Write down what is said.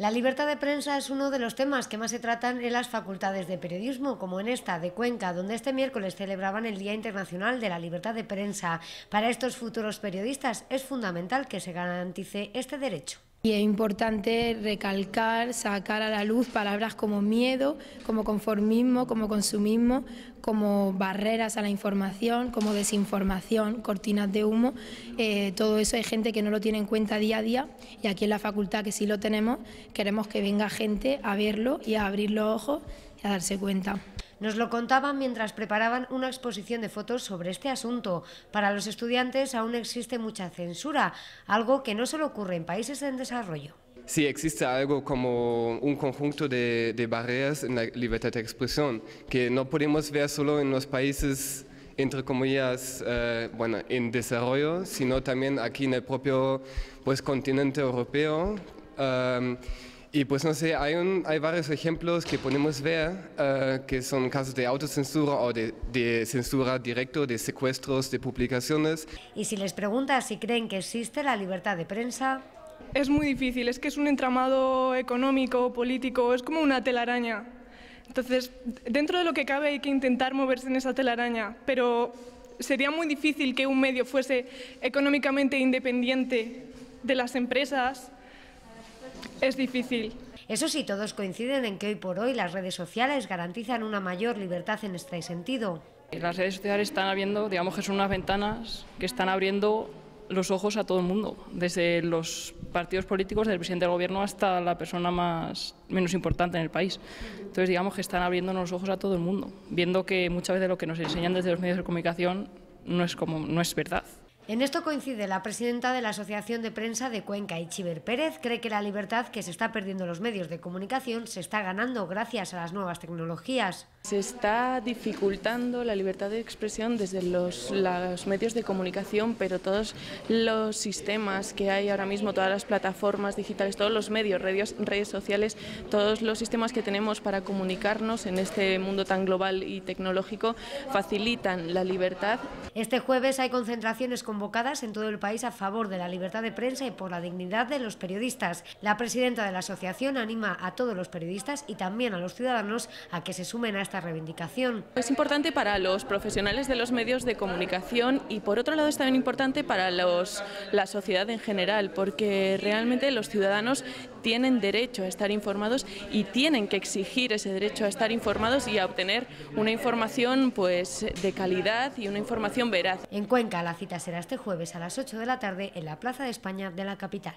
La libertad de prensa es uno de los temas que más se tratan en las facultades de periodismo, como en esta de Cuenca, donde este miércoles celebraban el Día Internacional de la Libertad de Prensa. Para estos futuros periodistas es fundamental que se garantice este derecho. Y es importante recalcar, sacar a la luz palabras como miedo, como conformismo, como consumismo, como barreras a la información, como desinformación, cortinas de humo. Eh, todo eso hay gente que no lo tiene en cuenta día a día y aquí en la facultad que sí lo tenemos, queremos que venga gente a verlo y a abrir los ojos y a darse cuenta. Nos lo contaban mientras preparaban una exposición de fotos sobre este asunto. Para los estudiantes aún existe mucha censura, algo que no solo ocurre en países en desarrollo. Sí, existe algo como un conjunto de, barreras en la libertad de expresión que no podemos ver solo en los países entre comillas, eh, bueno, en desarrollo, sino también aquí en el propio pues, continente europeo. Um, y pues no sé, hay, hay varios ejemplos que podemos ver uh, que son casos de autocensura o de, de, censura directo, de secuestros de publicaciones. Y si les preguntas si creen que existe la libertad de prensa... Es muy difícil, es que es un entramado económico, político, es como una telaraña. Entonces, dentro de lo que cabe hay que intentar moverse en esa telaraña, pero sería muy difícil que un medio fuese económicamente independiente de las empresas es difícil. Eso sí, todos coinciden en que hoy por hoy las redes sociales garantizan una mayor libertad en este sentido. Las redes sociales están abriendo, digamos que son unas ventanas que están abriendo los ojos a todo el mundo, desde los partidos políticos, desde el presidente del gobierno hasta la persona más menos importante en el país. Entonces, digamos que están abriendo los ojos a todo el mundo, viendo que muchas veces lo que nos enseñan desde los medios de comunicación no es como no es verdad. En esto coincide la presidenta de la Asociación de Prensa de Cuenca, Ichiber Pérez, cree que la libertad que se está perdiendo en los medios de comunicación se está ganando gracias a las nuevas tecnologías. Se está dificultando la libertad de expresión desde los, medios de comunicación, pero todos los sistemas que hay ahora mismo, todas las plataformas digitales, todos los medios, redes, redes sociales, todos los sistemas que tenemos para comunicarnos en este mundo tan global y tecnológico facilitan la libertad. Este jueves hay concentraciones con convocadas en todo el país a favor de la libertad de prensa y por la dignidad de los periodistas. La presidenta de la asociación anima a todos los periodistas y también a los ciudadanos a que se sumen a esta reivindicación. Es importante para los profesionales de los medios de comunicación y por otro lado es también importante para los, la sociedad en general porque realmente los ciudadanos tienen derecho a estar informados y tienen que exigir ese derecho a estar informados y a obtener una información pues de calidad y una información veraz. En Cuenca la cita será este jueves a las 8 de la tarde en la Plaza de España de la capital.